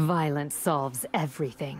Violence solves everything.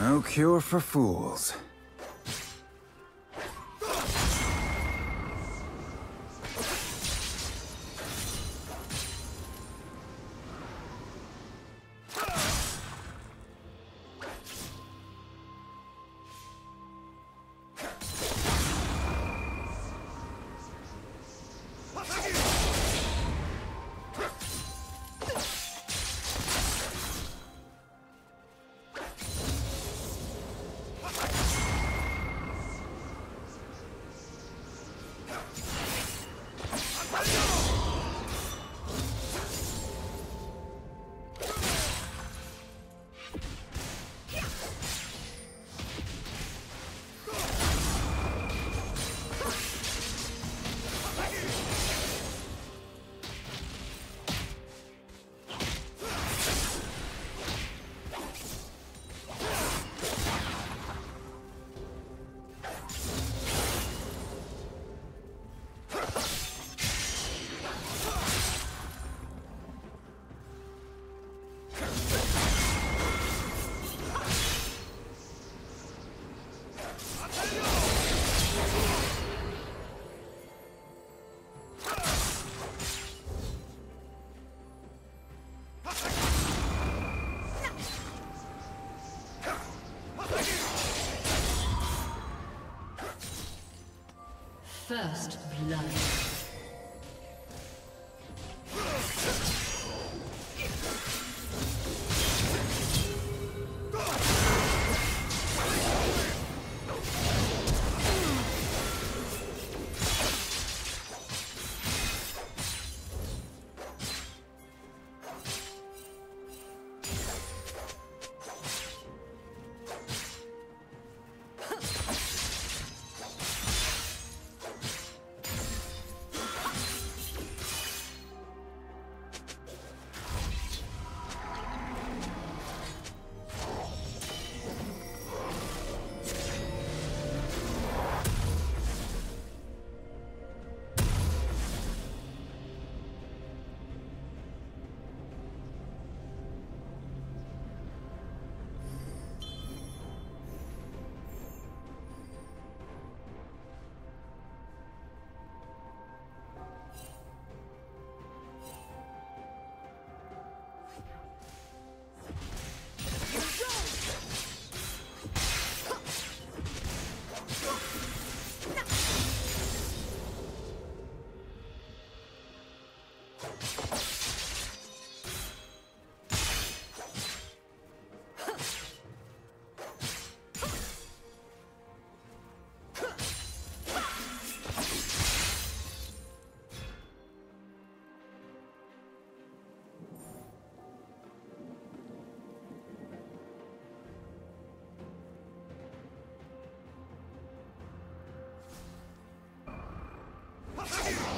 No cure for fools. First blood. Let's go.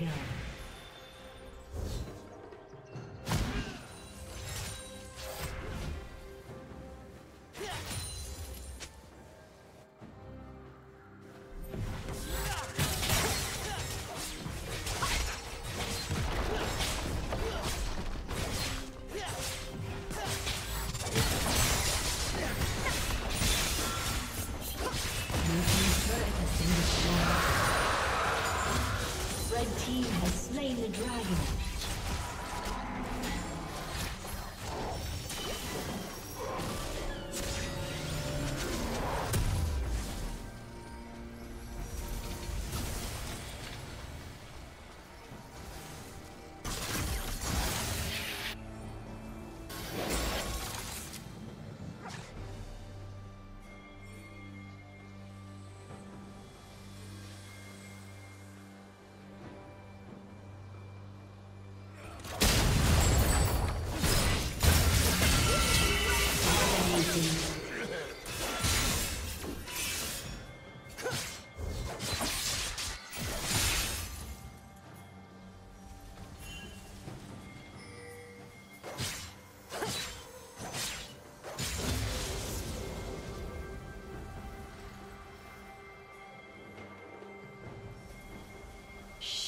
Kill.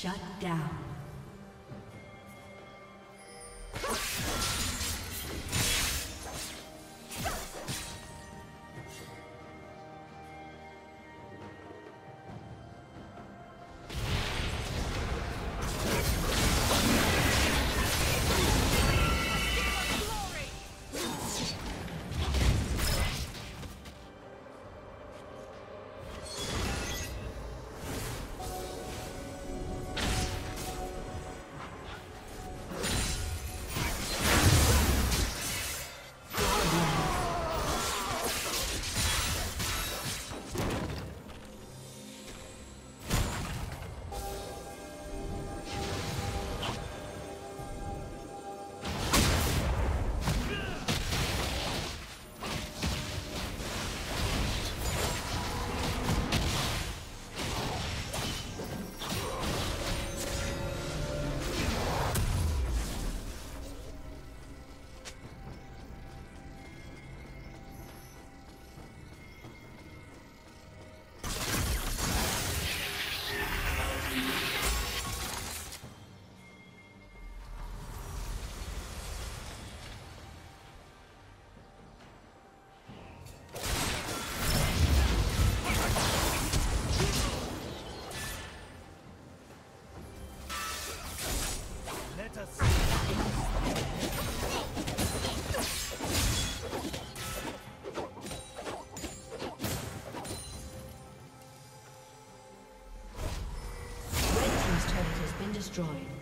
Shut down. Destroyed.